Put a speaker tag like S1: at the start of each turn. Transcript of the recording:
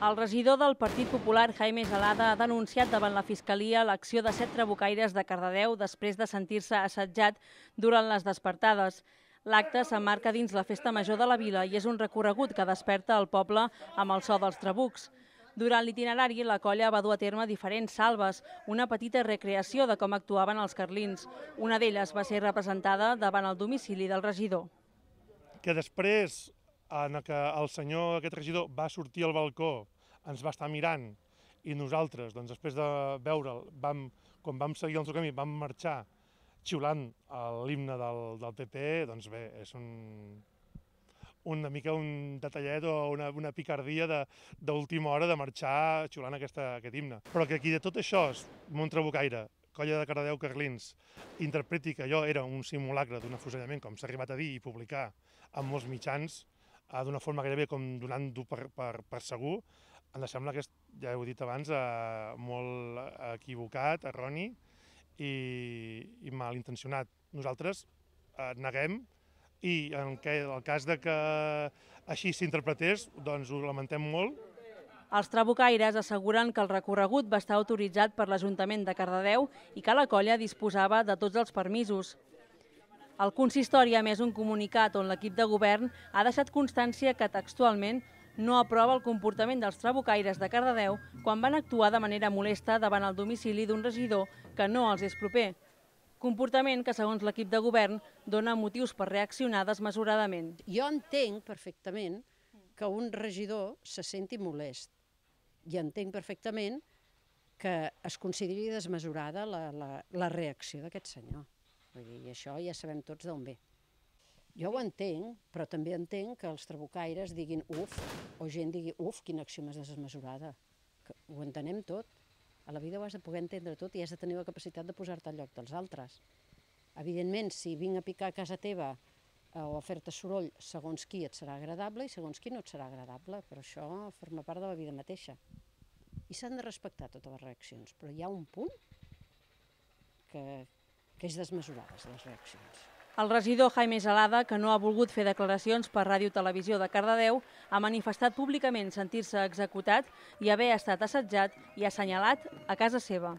S1: El regidor del Partit Popular, Jaime Gelada, ha denunciat davant la Fiscalia l'acció de set trabucaires de Cardedeu després de sentir-se assetjat durant les despertades. L'acte s'emmarca dins la festa major de la vila i és un recorregut que desperta el poble amb el so dels trabucs. Durant l'itinerari, la colla va dur a terme diferents salves, una petita recreació de com actuaven els carlins. Una d'elles va ser representada davant el domicili del regidor.
S2: Que després en què el senyor, aquest regidor, va sortir al balcó, ens va estar mirant i nosaltres, doncs, després de veure'l, vam, quan vam seguir el seu camí, vam marxar xiulant l'himne del, del PP, doncs bé, és un, una mica un detallet o una, una picardia d'última hora de marxar xiulant aquesta, aquest himne. Però que aquí de tot això, Montrabucaire, Colla de Cardedeu Carlins, interpreti que allò era un simulacre d'un afusellament, com s'ha arribat a dir i publicar en molts mitjans, d'una forma gairebé com donant-ho per, per, per segur, em sembla que és, ja heu dit abans, eh, molt equivocat, erroni i, i malintencionat. Nosaltres eh, neguem i en què, el cas de que així s'interpretés, doncs ho lamentem molt.
S1: Els trabucaires asseguren que el recorregut va estar autoritzat per l'Ajuntament de Cardedeu i que la colla disposava de tots els permisos. El consistori ha més un comunicat on l'equip de govern ha deixat constància que textualment no aprova el comportament dels trabucaires de Cardedeu quan van actuar de manera molesta davant el domicili d'un regidor que no els és proper. Comportament que, segons l'equip de govern, dona motius per reaccionar desmesuradament.
S3: Jo entenc perfectament que un regidor se senti molest i entenc perfectament que es consideri desmesurada la, la, la reacció d'aquest senyor. Vull dir, i això ja sabem tots d'on ve. Jo ho entenc, però també entenc que els trabucaires diguin uf, o gent digui uf, quina acció més desmesurada. Que ho entenem tot. A la vida ho has de poder entendre tot i has de tenir la capacitat de posar-te al lloc dels altres. Evidentment, si vinc a picar a casa teva eh, o a fer-te soroll, segons qui et serà agradable i segons qui no et serà agradable, però això forma part de la vida mateixa. I s'han de respectar totes les reaccions, però hi ha un punt que, que és desmesurades les reaccions.
S1: El regidor Jaime Gelada, que no ha volgut fer declaracions per Ràdio Televisió de Cardedeu, ha manifestat públicament sentir-se executat i haver estat assetjat i assenyalat a casa seva.